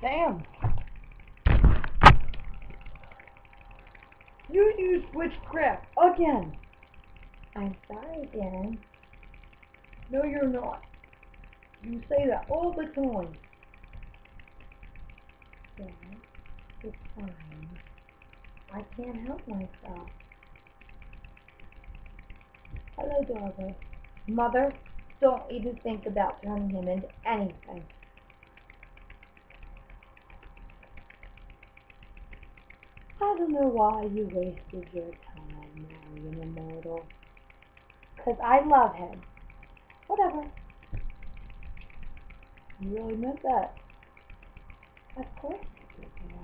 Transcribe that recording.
Sam. You used witchcraft again. I'm sorry, Darren. No, you're not. You say that all the time. Darren, it's fine. I can't help myself. Hello, Darla. Mother, don't even think about turning him into anything. Don't know why you wasted your time marrying Immortal. Cause I love him. Whatever. You really meant that. Of course do, Darren.